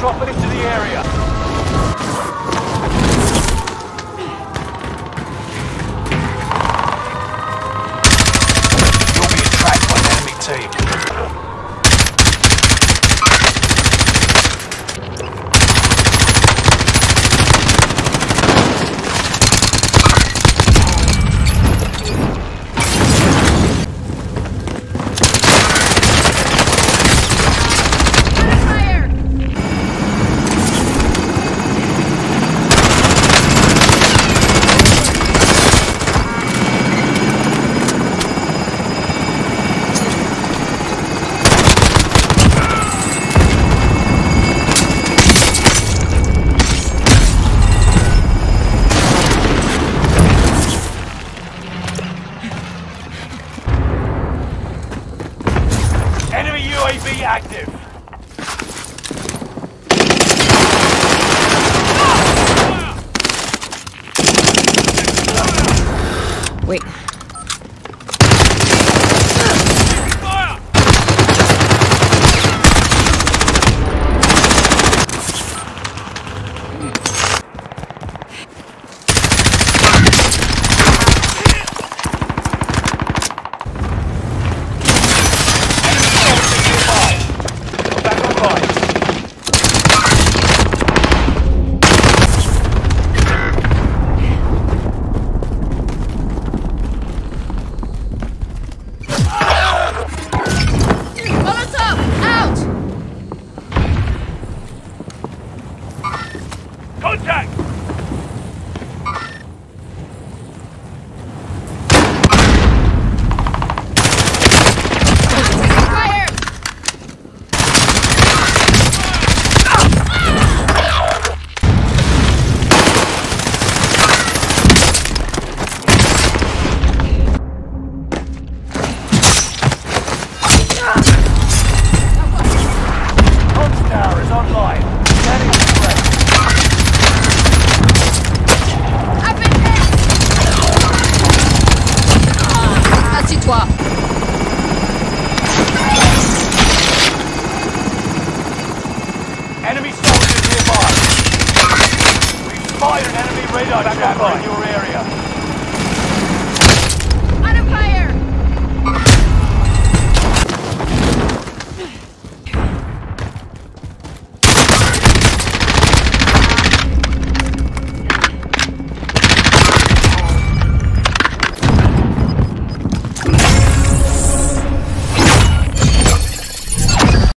dropping into the area. UAV active. Wait. Contact! Enemy soldiers nearby. We've spotted an enemy radar tracker in your area.